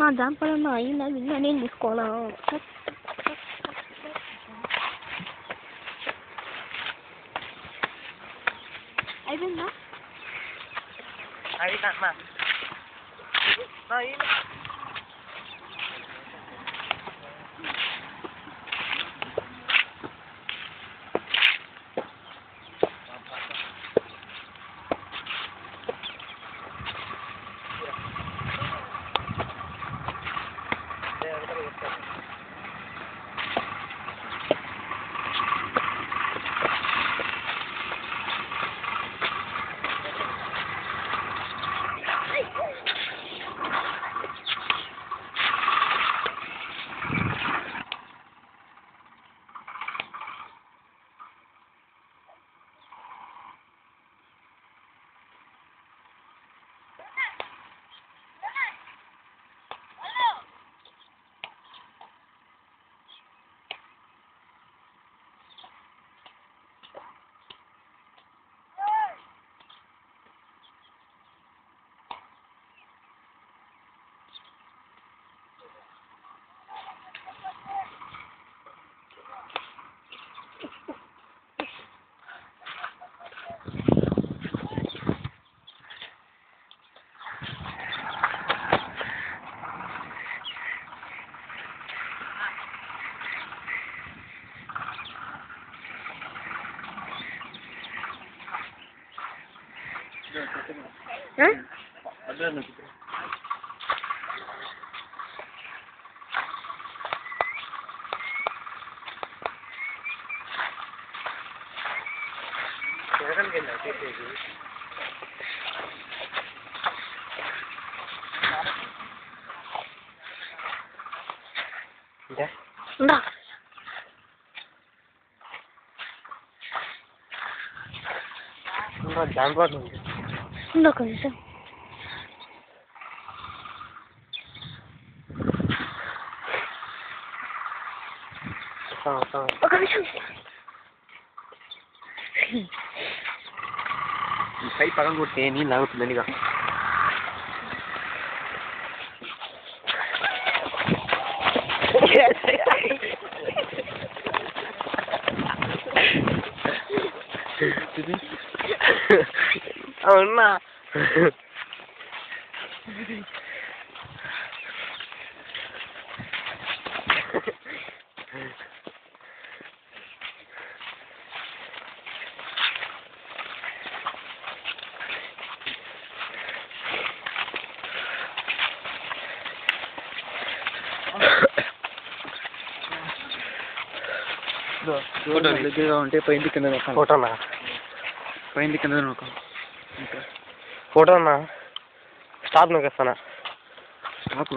నా జాంపలన్న అయిందా విన్నా నేను తీసుకోనా అయిపోయిందా 응? 네? 나. 한번 안 봤는데. do końca. Pa, pa. Do końca. கை பக்கம் கொடுத்தேன் நீ நகத்து நினைக்கா Did అవునా దగ్గరగా ఉంటే పైన కింద ఫోటోనా పైన కింద ఫోటో అన్నా. స్టాప్ నొక్కేస్తానా? స్టాప్